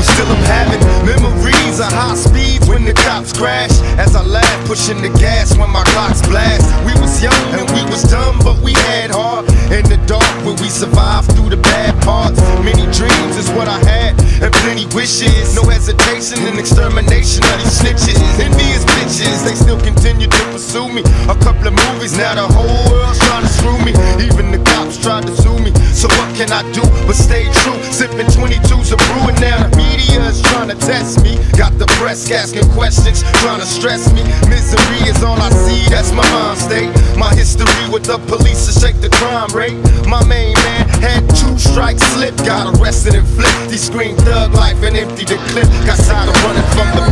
But still I'm having memories of high speeds when the cops crash. As I laugh, pushing the gas when my Glocks blast. We was young and we was dumb, but we had heart. In the dark where we survived through the bad parts. Many dreams is what I had and plenty wishes. No hesitation in extermination of these snitches. Envious bitches, they still continue to pursue me. A couple of movies, now the whole world's trying to screw me. Even the cops tried to sue me. So what can I do but stay true? Sipping 22s of brew and now Trying to test me. Got the press asking questions, trying to stress me. Misery is all I see, that's my mind state. My history with the police to shake the crime rate. My main man had two strikes slip, got arrested and flipped. He screamed thug life and emptied the clip. Got tired of running from the.